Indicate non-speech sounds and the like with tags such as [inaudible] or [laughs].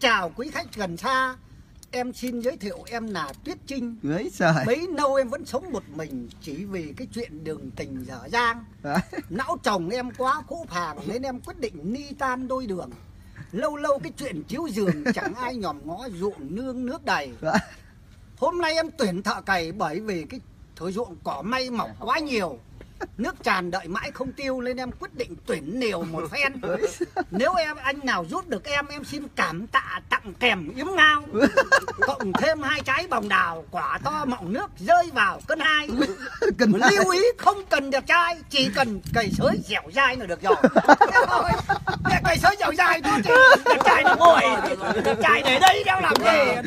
chào quý khách gần xa. Em xin giới thiệu em là Tuyết Trinh. Đấy trời Bấy lâu em vẫn sống một mình Chỉ vì cái chuyện đường tình dở dang. Đấy. Não chồng em quá khổ phàng Nên em quyết định ni tan đôi đường. Lâu lâu cái chuyện chiếu giường [laughs] Chẳng ai nhòm ngó ruộng nương nước đầy. Đấy. Hôm nay em tuyển thợ cày Bởi vì cái thời ruộng cỏ may mọc quá nhiều Nước tràn đợi mãi không tiêu Nên em quyết định tuyển liều một phen. Nếu em anh nào giúp được em Em xin cảm tạ tặng kèm yếm ngao. Cộng thêm hai trái bồng đào Quả to mọng nước rơi vào cân hai. Cần lưu ý không cần đẹp trai Chỉ cần cày sới dẻo dai là được rồi. Cày sới dẻo dai thôi thì Đẹp trai nó ngồi Đẹp trai để đây đang làm gì